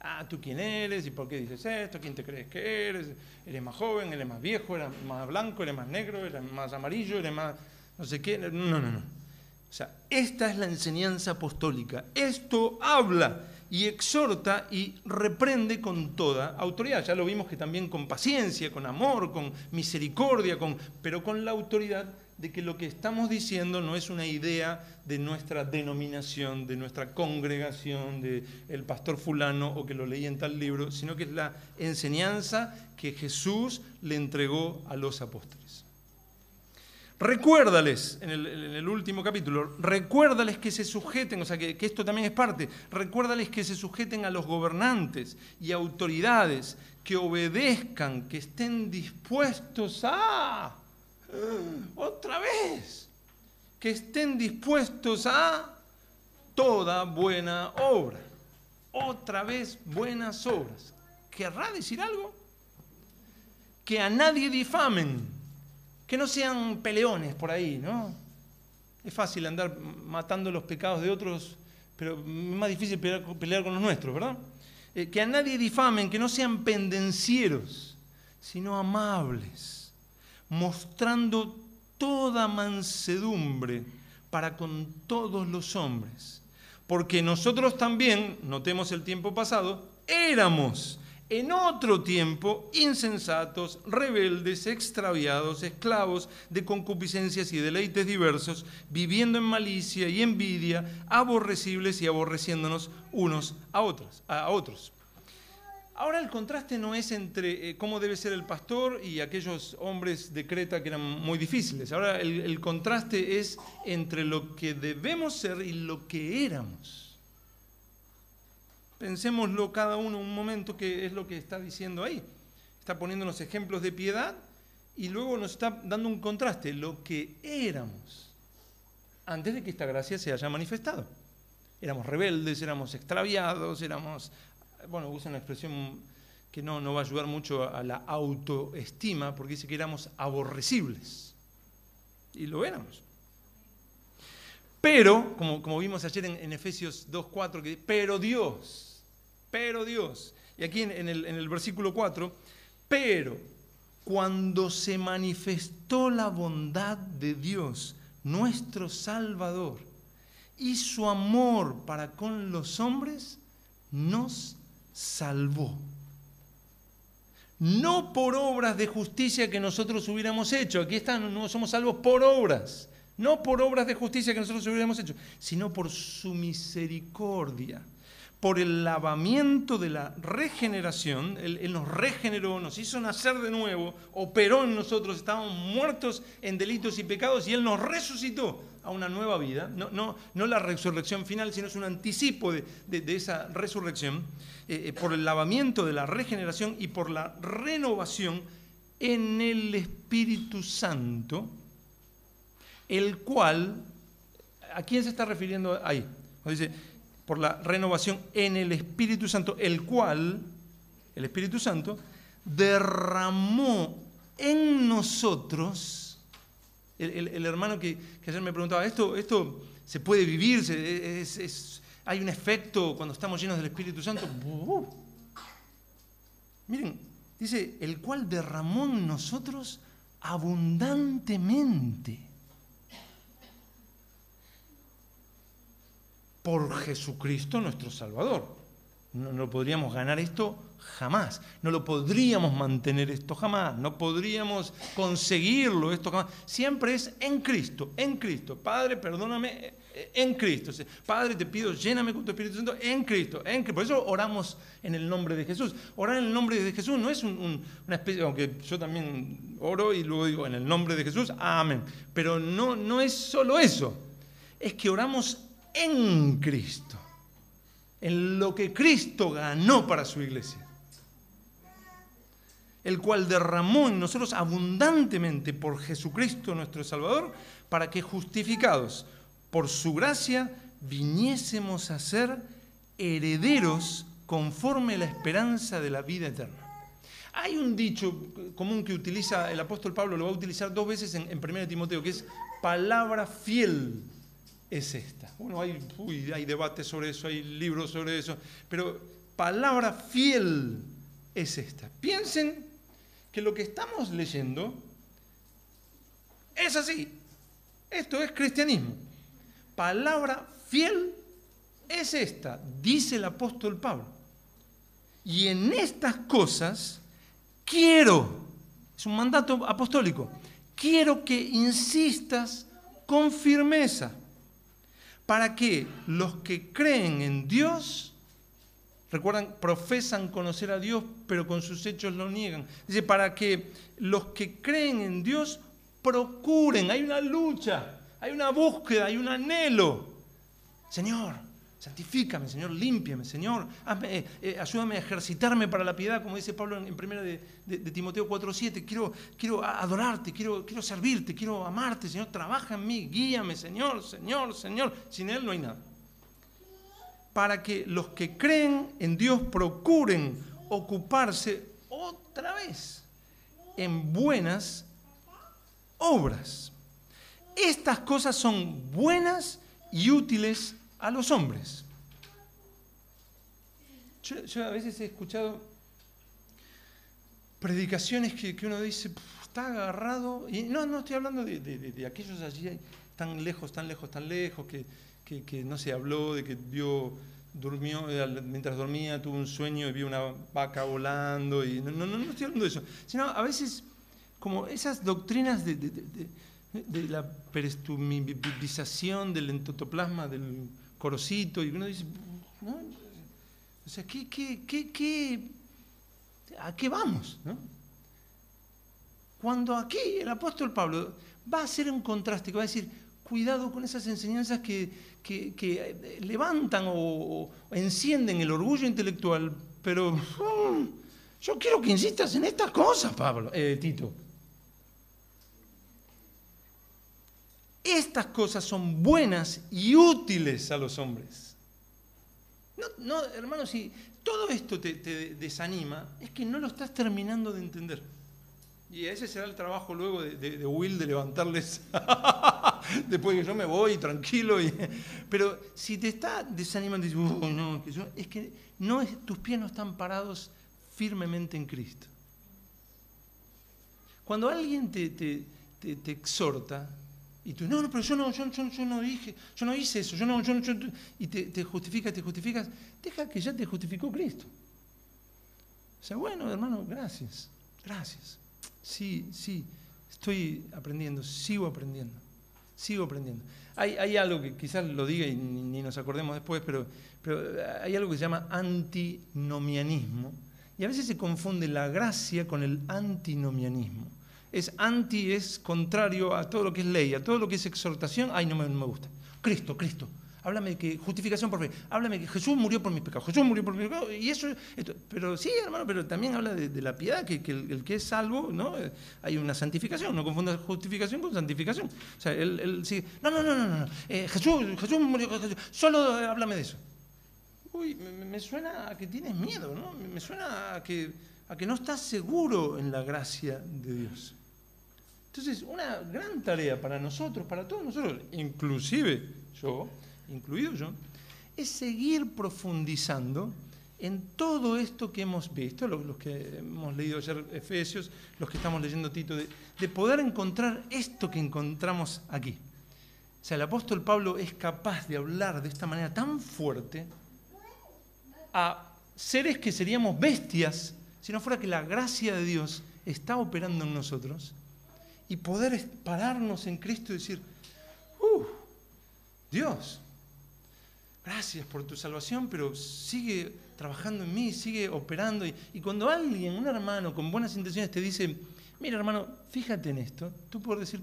Ah, ¿tú quién eres? ¿Y por qué dices esto? ¿Quién te crees que eres? ¿Eres más joven? ¿Eres más viejo? ¿Eres más blanco? ¿Eres más negro? ¿Eres más amarillo? ¿Eres más no sé qué? No, no, no. O sea, esta es la enseñanza apostólica. Esto habla y exhorta y reprende con toda autoridad. Ya lo vimos que también con paciencia, con amor, con misericordia, con, pero con la autoridad de que lo que estamos diciendo no es una idea de nuestra denominación, de nuestra congregación, de el pastor fulano o que lo leí en tal libro, sino que es la enseñanza que Jesús le entregó a los apóstoles. Recuérdales, en el, último capítulo, recuérdales que se sujeten, o sea, que, que, esto también es parte, recuérdales que se sujeten a los gobernantes y autoridades, que obedezcan, que estén dispuestos a, otra vez, que estén dispuestos a toda buena obra. Otra vez buenas obras. ¿Querrá decir algo? Que a nadie difamen que no sean peleones por ahí, ¿no? Es fácil andar matando los pecados de otros, pero es más difícil pelear, con los nuestros, ¿verdad? Eh, que a nadie difamen, que no sean pendencieros, sino amables, mostrando toda mansedumbre para con todos los hombres. Porque nosotros también, notemos el tiempo pasado, éramos en otro tiempo insensatos, rebeldes, extraviados, esclavos de concupiscencias y deleites diversos, viviendo en malicia y envidia, aborrecibles y aborreciéndonos unos a otros. A otros. Ahora el contraste no es entre eh, cómo debe ser el pastor y aquellos hombres de Creta que eran muy difíciles. Ahora el contraste es entre lo que debemos ser y lo que éramos. Pensémoslo cada uno un momento que es lo que está diciendo ahí. Está poniéndonos ejemplos de piedad y luego nos está dando un contraste, lo que éramos antes de que esta gracia se haya manifestado. éramos rebeldes, éramos extraviados, éramos, bueno, usa una expresión que no, no va a ayudar mucho a la autoestima, porque dice que éramos aborrecibles. Y lo éramos. Pero, como, como vimos ayer en, Efesios 2.4, que pero Dios, pero Dios. Y aquí en, el, el versículo 4, pero cuando se manifestó la bondad de Dios, nuestro Salvador, y su amor para con los hombres, nos salvó. No por obras de justicia que nosotros hubiéramos hecho, aquí están, no somos salvos por obras, no por obras de justicia que nosotros hubiéramos hecho, sino por su misericordia, por el lavamiento de la regeneración. Él, nos regeneró, nos hizo nacer de nuevo, operó en nosotros, estábamos muertos en delitos y pecados y Él nos resucitó a una nueva vida. No, no, no la resurrección final, sino es un anticipo de, esa resurrección, eh, eh, por el lavamiento de la regeneración y por la renovación en el Espíritu Santo el cual, ¿a quién se está refiriendo ahí? Dice, por la renovación en el Espíritu Santo, el cual, el Espíritu Santo, derramó en nosotros, el, hermano que, ayer me preguntaba, ¿esto, esto se puede vivir? ¿Hay un efecto cuando estamos llenos del Espíritu Santo? Miren, dice, el cual derramó en nosotros abundantemente. Por Jesucristo nuestro Salvador. No, podríamos ganar esto jamás. No lo podríamos mantener esto jamás. No podríamos conseguirlo esto jamás. Siempre es en Cristo, en Cristo. Padre, perdóname, eh, en Cristo. Padre, te pido, lléname con tu Espíritu Santo en Cristo. En Por eso oramos en el nombre de Jesús. Orar en el nombre de Jesús no es una especie, aunque yo también oro y luego digo en el nombre de Jesús, amén. Pero no, no es solo eso. Es que oramos en Cristo, en lo que Cristo ganó para su iglesia, el cual derramó en nosotros abundantemente por Jesucristo nuestro Salvador, para que justificados por su gracia viniésemos a ser herederos conforme a la esperanza de la vida eterna. Hay un dicho común que utiliza el apóstol Pablo, lo va a utilizar dos veces en, en 1 Timoteo, que es palabra fiel es esta. Bueno, hay, hay debates sobre eso, hay libros sobre eso, pero palabra fiel es esta. Piensen que lo que estamos leyendo es así. Esto es cristianismo. Palabra fiel es esta, dice el apóstol Pablo. Y en estas cosas quiero, es un mandato apostólico, quiero que insistas con firmeza para que los que creen en Dios, recuerdan, profesan conocer a Dios, pero con sus hechos lo niegan. Dice, para que los que creen en Dios procuren, hay una lucha, hay una búsqueda, hay un anhelo. Señor, Santifícame, Señor, límpiame, Señor, eh, eh, ayúdame a ejercitarme para la piedad, como dice Pablo en, primera de, Timoteo 4.7. Quiero, quiero adorarte, quiero, quiero servirte, quiero amarte, Señor, trabaja en mí, guíame, Señor, Señor, Señor. Sin Él no hay nada. Para que los que creen en Dios procuren ocuparse otra vez en buenas obras. Estas cosas son buenas y útiles a los hombres. Yo, a veces he escuchado predicaciones que, uno dice, está agarrado, y no, no estoy hablando de, aquellos allí tan lejos, tan lejos, tan lejos, que, no se habló de que Dios durmió, mientras dormía tuvo un sueño y vio una vaca volando, y no, no, no estoy hablando de eso, sino a veces como esas doctrinas de, de la perestumidización del entotoplasma del corocito, y uno dice, O sea, ¿qué, qué, qué, a qué vamos? Cuando aquí el apóstol Pablo va a hacer un contraste, que va a decir, cuidado con esas enseñanzas que, que, levantan o, encienden el orgullo intelectual, pero mm, yo quiero que insistas en estas cosas, Pablo, eh, Tito. Estas cosas son buenas y útiles a los hombres. No, no, hermano, si todo esto te, desanima, es que no lo estás terminando de entender. Y ese será el trabajo luego de, Will de levantarles después que yo me voy tranquilo. pero si te está desanimando, dices, no, es que no tus pies no están parados firmemente en Cristo. Cuando alguien te exhorta, y tú, no, no, pero yo no, yo, no dije, yo no hice eso, yo no, yo, yo y te, justificas, te justificas, deja que ya te justificó Cristo. O sea, bueno, hermano, gracias, gracias. Sí, sí, estoy aprendiendo, sigo aprendiendo, sigo aprendiendo. Hay, algo que quizás lo diga y nos acordemos después, pero, pero hay algo que se llama antinomianismo. Y a veces se confunde la gracia con el antinomianismo es anti, es contrario a todo lo que es ley, a todo lo que es exhortación, ay, no me, gusta. Cristo, Cristo. Háblame de que justificación por fe. Háblame de que Jesús murió por mis pecados. Jesús murió por mis pecados. Y eso, pero sí, hermano, pero también habla de, la piedad, que, el, que es salvo, ¿no? Hay una santificación. No confundas justificación con santificación. O sea, él, sigue. No, no, no, no, no. Eh, Jesús, Jesús murió. Jesús. Solo eh, háblame de eso. Uy, me, suena a que tienes miedo, ¿no? Me suena a que, a que no estás seguro en la gracia de Dios. Entonces, una gran tarea para nosotros, para todos nosotros, inclusive yo, incluido yo, es seguir profundizando en todo esto que hemos visto, los, que hemos leído ayer Efesios, los que estamos leyendo Tito, de, de poder encontrar esto que encontramos aquí. O sea, el apóstol Pablo es capaz de hablar de esta manera tan fuerte a seres que seríamos bestias si no fuera que la gracia de Dios está operando en nosotros y poder pararnos en Cristo y decir, uh, Dios, gracias por tu salvación, pero sigue trabajando en mí, sigue operando. Y, cuando alguien, un hermano con buenas intenciones te dice, mira hermano, fíjate en esto, tú puedes decir,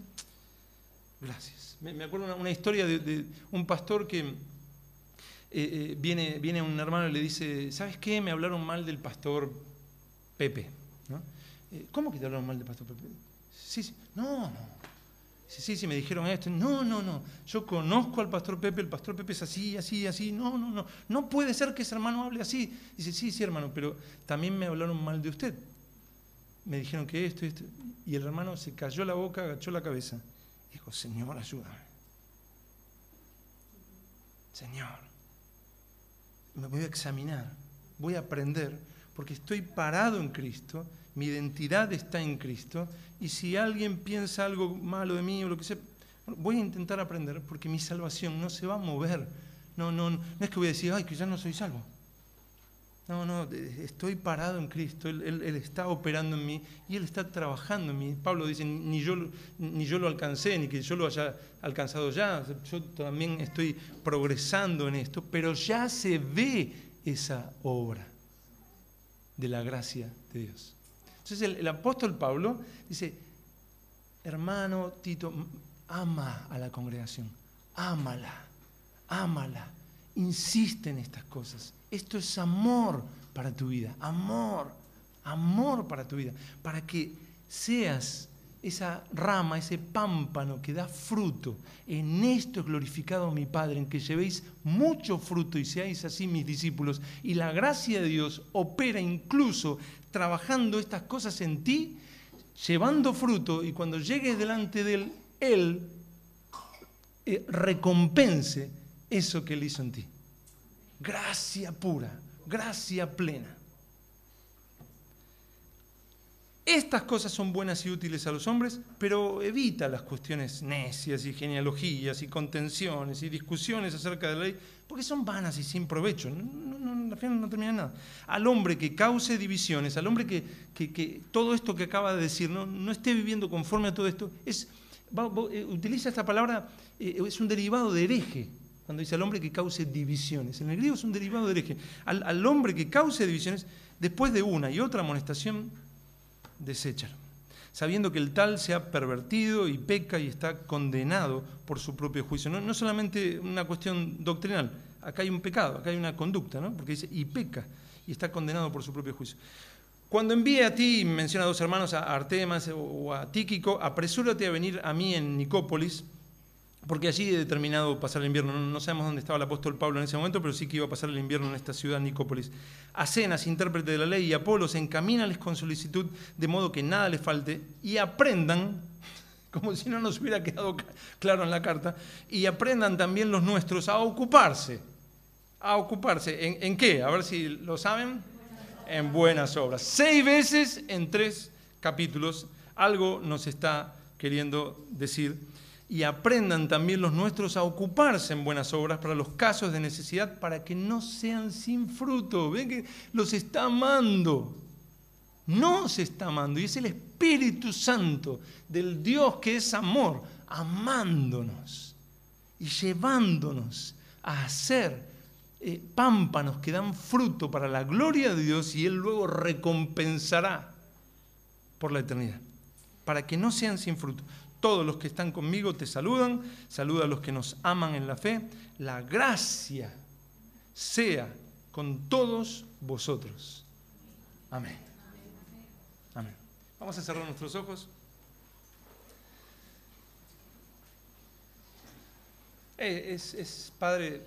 gracias. Me, acuerdo una, historia de, un pastor que eh, eh, viene, viene un hermano y le dice, ¿sabes qué? Me hablaron mal del pastor Pepe. Eh, ¿Cómo que te hablaron mal del pastor Pepe? Sí, sí. No, no. Sí, sí, sí, me dijeron esto. No, no, no. Yo conozco al pastor Pepe, el pastor Pepe es así, así, así. No, no, no. No puede ser que ese hermano hable así. Dice, sí, sí, hermano, pero también me hablaron mal de usted. Me dijeron que esto, esto. Y el hermano se cayó la boca, agachó la cabeza. Dijo, Señor, ayúdame. Señor, me voy a examinar, voy a aprender, porque estoy parado en Cristo mi identidad está en Cristo, y si alguien piensa algo malo de mí o lo que sea, voy a intentar aprender porque mi salvación no se va a mover. No, no, no, es que voy a decir, ay, que ya no soy salvo. No, no, estoy parado en Cristo, él, está operando en mí y Él está trabajando en mí. Pablo dice, ni yo, ni yo lo alcancé, ni que yo lo haya alcanzado ya, yo también estoy progresando en esto, pero ya se ve esa obra de la gracia de Dios. Entonces el, apóstol Pablo dice, hermano Tito, ama a la congregación, ámala, ámala, insiste en estas cosas. Esto es amor para tu vida, amor, amor para tu vida, para que seas esa rama, ese pámpano que da fruto. En esto es glorificado mi Padre, en que llevéis mucho fruto y seáis así mis discípulos. Y la gracia de Dios opera incluso trabajando estas cosas en ti, llevando fruto, y cuando llegues delante de Él, Él eh, recompense eso que Él hizo en ti. Gracia pura, gracia plena. Estas cosas son buenas y útiles a los hombres, pero evita las cuestiones necias y genealogías y contenciones y discusiones acerca de la ley, porque son vanas y sin provecho. No, no, al final no termina nada. Al hombre que cause divisiones, al hombre que, que, todo esto que acaba de decir no, no esté viviendo conforme a todo esto, es, eh, utiliza esta palabra, eh, es un derivado de hereje, cuando dice al hombre que cause divisiones. En el griego es un derivado de hereje. Al hombre que cause divisiones, después de una y otra amonestación, deséchalo, sabiendo que el tal se ha pervertido y peca y está condenado por su propio juicio. No, no solamente una cuestión doctrinal, acá hay un pecado, acá hay una conducta, ¿no? porque dice, y peca y está condenado por su propio juicio. Cuando envíe a ti, menciona a dos hermanos, a Artemas o a Tíquico, apresúrate a venir a mí en Nicópolis, porque allí he determinado pasar el invierno. No, sabemos dónde estaba el apóstol Pablo en ese momento, pero sí que iba a pasar el invierno en esta ciudad, Nicópolis. Acenas, intérprete de la ley, y Apolos, encamínales con solicitud, de modo que nada les falte, y aprendan, como si no nos hubiera quedado claro en la carta, y aprendan también los nuestros a ocuparse. A ocuparse. ¿En, en qué? A ver si lo saben. En buenas obras. Seis veces en tres capítulos. Algo nos está queriendo decir y aprendan también los nuestros a ocuparse en buenas obras para los casos de necesidad, para que no sean sin fruto. Ven que los está amando. No se está amando. Y es el Espíritu Santo del Dios que es amor, amándonos y llevándonos a hacer eh, pámpanos que dan fruto para la gloria de Dios y Él luego recompensará por la eternidad. Para que no sean sin fruto. Todos los que están conmigo te saludan, saluda a los que nos aman en la fe. La gracia sea con todos vosotros. Amén. Amén. Vamos a cerrar nuestros ojos. Eh, es, es, Padre,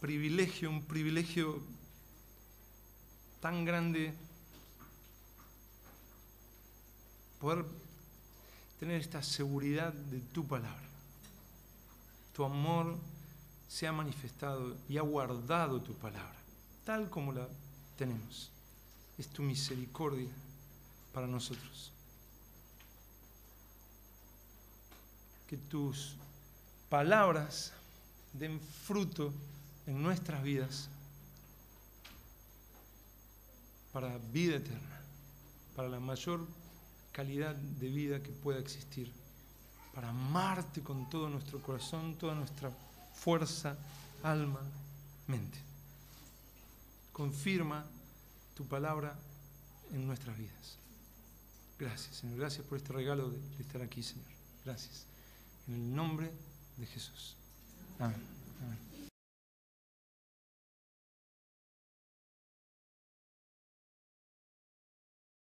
privilegio, un privilegio tan grande poder tener esta seguridad de tu palabra. Tu amor se ha manifestado y ha guardado tu palabra, tal como la tenemos. Es tu misericordia para nosotros. Que tus palabras den fruto en nuestras vidas para vida eterna, para la mayor calidad de vida que pueda existir, para amarte con todo nuestro corazón, toda nuestra fuerza, alma, mente. Confirma tu palabra en nuestras vidas. Gracias, Señor. Gracias por este regalo de, estar aquí, Señor. Gracias. En el nombre de Jesús. Amén.